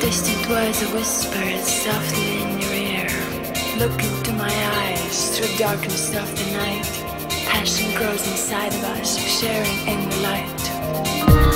distant words are whispered softly in your ear. Look into my eyes through the darkness of the night. Passion grows inside of us, sharing in the light.